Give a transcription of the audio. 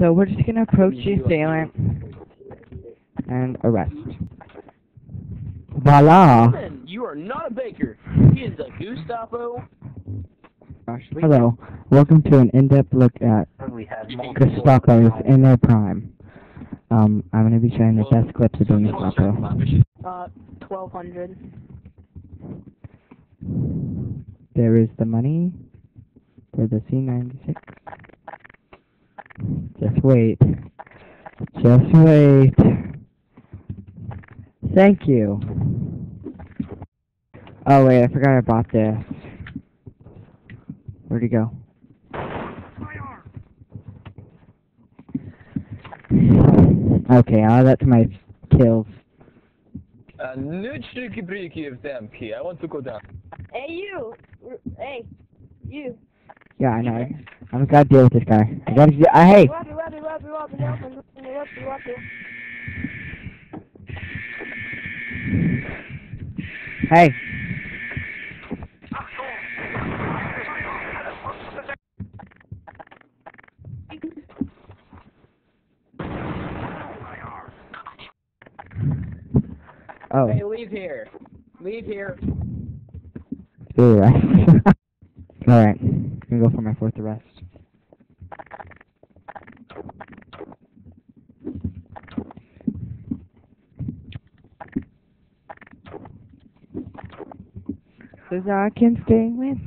So we're just gonna approach the assailant and arrest. Voila! Listen, you are not a baker. He is a Gestapo. Hello, welcome to an in-depth look at Gestapo's in their prime. Um, I'm gonna be showing the best clips of the Gestapo. Uh, twelve hundred. There is the money for the C96. Just wait. Just wait. Thank you. Oh wait, I forgot I bought this. Where'd he go? Okay, I'll add that to my kills. Uh, Nutriki Briki of them, P. I want to go down. Hey, you. Hey, you. Yeah, I know. I'm gotta deal with this guy. I gotta. de- Hey. Oh, Hey, leave here. Leave here. do arrest. Alright, I'm gonna go for my fourth arrest. That I can stay with